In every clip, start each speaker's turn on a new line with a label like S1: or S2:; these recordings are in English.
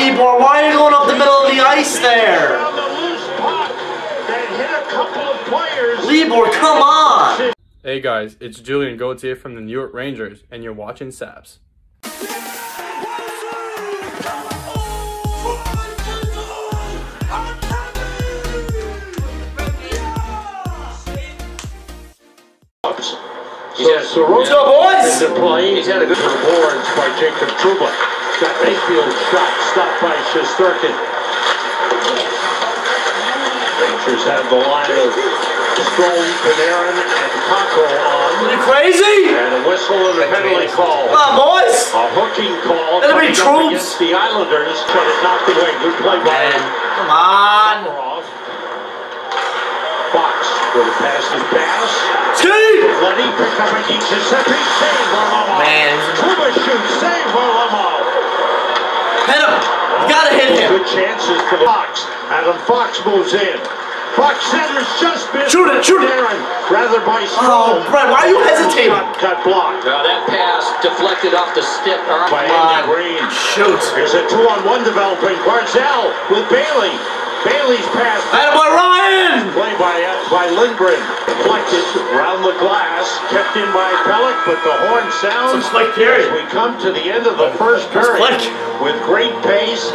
S1: Libor, why are you going up the middle of the ice there?
S2: On the loose puck that hit a couple of players.
S1: Libor, come on!
S3: Hey guys, it's Julian Gauthier from the New York Rangers, and you're watching Saps.
S2: He's had
S1: Let's go, boys!
S2: He's had a good boards by Jacob Trouba. Got Mayfield shot stopped by Shesterkin. Rangers have the line of Strome, Panarin, and Kakko on.
S1: Are you crazy?
S2: And a whistle and a penalty call.
S1: Come on, boys!
S2: A hooking call
S1: That'll be troops.
S2: the Islanders, but it knocked away. Good play by
S1: Come on!
S2: Fox with a pass his pass.
S1: Ski!
S2: Letty pick up a Giuseppe. Save Varlamov.
S1: Man,
S2: Trouba shoots. Save Varlamov.
S1: Hit him! You gotta hit him!
S2: Good chances for Fox. Adam Fox moves in. Fox centers just missed.
S1: Shoot it, shoot it.
S2: Aaron, rather by
S1: Oh,
S2: Stone.
S1: Brett, why are you hesitating?
S2: Shot got blocked
S4: Now that pass deflected off the stick. All right.
S2: by
S1: Come.
S2: Andy Greene.
S1: Shoot!
S2: Here's a two-on-one developing. Barzal with Bailey. Bailey's pass.
S1: Attaboy Ryan!
S2: Play by uh, by Lindgren. Deflected round the glass. Kept in by Pelech, but the horn sounds.
S1: Period.
S2: As we come to the end of the first period with great pace.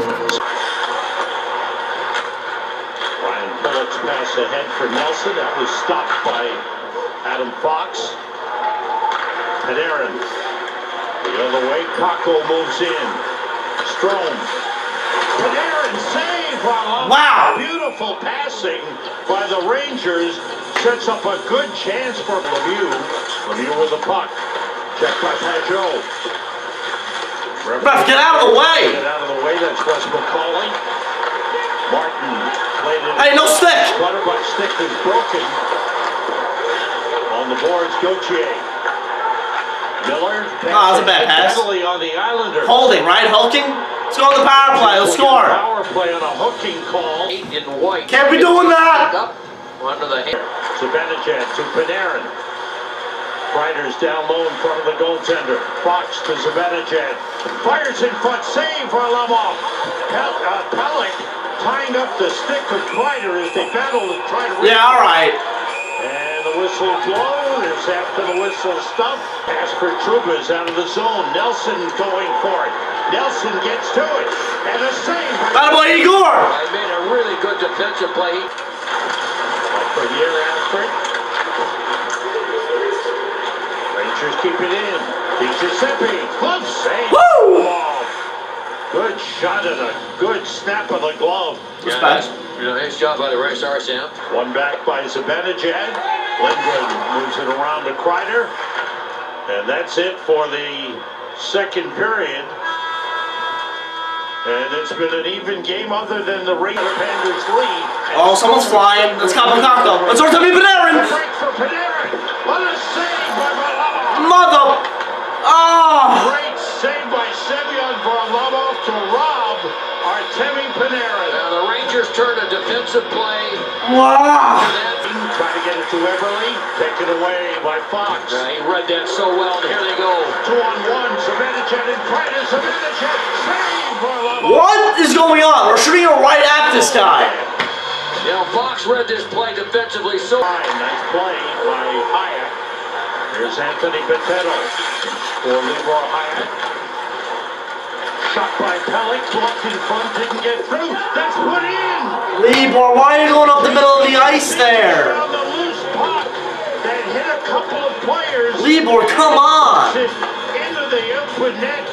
S2: Ryan Pelech's pass ahead for Nelson. That was stopped by Adam Fox. Panarin. The other way. Kakko moves in. Strome. Panarin save. Varlamov.
S1: Wow.
S2: Beautiful passing by the Rangers. Sets up a good chance for Lemieux. Lemieux with the puck. Checked by Pageau.
S1: Ref, get out of the way!
S2: Get out of the way. That's Wes McCauley. Martin played it.
S1: Hey, no stick!
S2: Clutterbuck stick is broken. On the boards, Gauthier. Miller.
S1: Ah, was a bad pass.
S2: On the Islanders.
S1: Holding, right? Hulking? Let's go on the power play, let's
S2: We'll get
S1: score!
S2: Power play on a hooking call.
S4: Eight in white.
S1: Can't be doing that!
S4: Up under the hand.
S2: Zibanejad to Panarin. Riders down low in front of the goaltender. Fox to Zibanejad. Fires in front. Save Varlamov. Pel- uh, Pelech tying up the stick of Kreider as they battle to try to...
S1: Yeah, alright.
S2: And the whistle blows after the whistle stop. Pass for Trouba is out of the zone. Nelson going for it. Nelson gets to it. And a save by
S1: Attaboy Igor!
S4: I made a really good defensive play.
S2: for Pierre Alfred. Rangers keep it in. Giuseppe, glove save.
S1: Woo!
S2: Good shot and a good snap of the glove.
S4: Yeah,
S1: bad.
S4: nice, you know, nice job by the Ray Sam.
S2: One back by Zibanejad. Lindgren moves it around to Kreider. And that's it for the second period. And it's been an even game other than the Rangers Panthers lead.
S1: Oh, someone's flying. Let's cop and cocktail. Let's Artemi Panarin!
S2: Break for Panarin. What a save by Varlamov.
S1: Mother! Oh!
S2: Great save by Semyon Varlamov to rob Artemi Panarin.
S4: Now the Rangers turn a defensive play.
S1: Wow!
S4: That,
S2: Try to get it to Everly. Taken away by Fox.
S4: uh, he read that so well, and here they go.
S2: Two on one. Zibanejad in front. And Zibanejad save Varlamov.
S1: What is going on? We're shooting it right at this guy.
S4: You know, Fox read this play defensively so.
S2: Fine. Nice play by Hyatt. Here's Anthony Botello for Leroy Hyatt. Shot by Pelech, blocked in front, didn't get through. That's put in.
S1: Libor, why are you going up the middle of the ice there?
S2: On the loose puck that hit a couple of players.
S1: Libor, come on!
S2: Into the open net,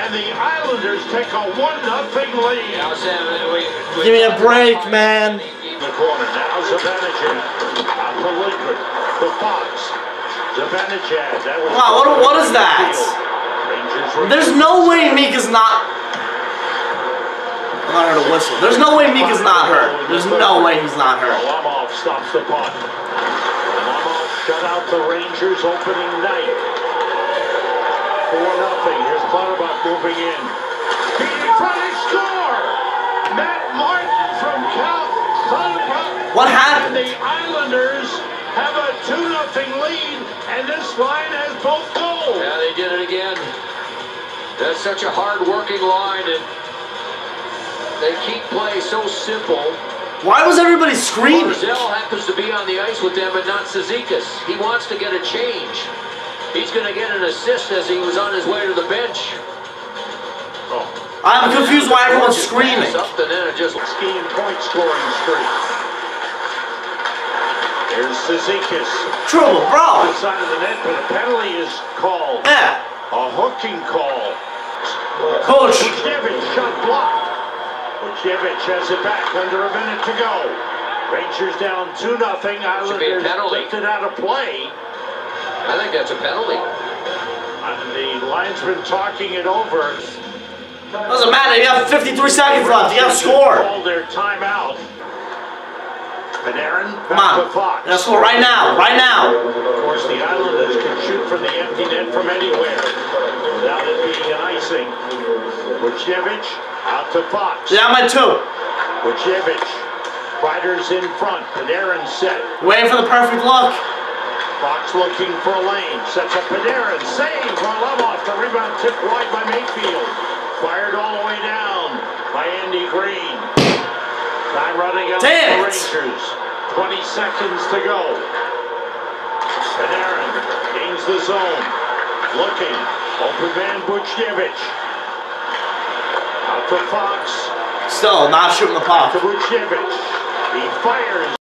S2: and the Islanders take a one nothing lead.
S4: Now, Sam, we, we,
S1: Give me a break, man.
S2: The corner now, Zibanejad out to Lindgren, the Fox. Zibanejad, that was.
S1: Wow, what- what is that? There's no way Mika's not. I'm not heard a whistle. There's no way Mika's not hurt. There's no way he's not hurt.
S2: Varlamov stops the puck. Varlamov shut out the Rangers opening night. 4 nothing. Here's Clutterbuck moving in. Feet in front and score! Matt Martin from Cal Clutterbuck.
S1: What
S2: And
S1: happened?
S2: the Islanders have a 2 nothing lead, and this line has both
S4: That's such a hard-working line, and They keep play so simple.
S1: Why was everybody screaming?
S4: Barzal happens to be on the ice with them and not Cizikas. He wants to get a change. He's going to get an assist as he was on his way to the bench. Oh.
S1: I'm confused why everyone's screaming.
S4: Up and then it just
S2: Skiing point scoring streak. Here's Cizikas.
S1: Trouble, bro.
S2: Outside of the net, but a penalty is called.
S1: Yeah.
S2: A hooking call.
S1: Coach.
S2: Buchnevich shot blocked. Buchnevich has it back under a minute to go. Rangers down 2 nothing.
S4: Should be a
S2: Islanders
S4: penalty.
S2: lifted out of play.
S4: I think that's a penalty.
S2: And the linesman talking it over.
S1: Doesn't matter. You have 53 seconds left. You got to score.
S2: Called their timeout. Panarin
S1: Come on.
S2: to Fox.
S1: You got to score right now. Right now.
S2: Of course, the Islanders can shoot from the empty net from anywhere without it being an icing. Buchnevich out to Fox.
S1: Yeah, my two.
S2: Buchnevich. Riders in front. Panarin set.
S1: Waiting for the perfect look.
S2: Fox looking for a lane. Sets up Panarin. Save. Varlamov. The rebound tipped wide by Mayfield. Fired all the way down by Andy Greene. Time running out
S1: Damn
S2: for the Rangers. 20 seconds to go. Panarin gains the zone. Looking. Open man Buchnevich. Out to Fox.
S1: Still not shooting the puck.
S2: To Buchnevich. He fires.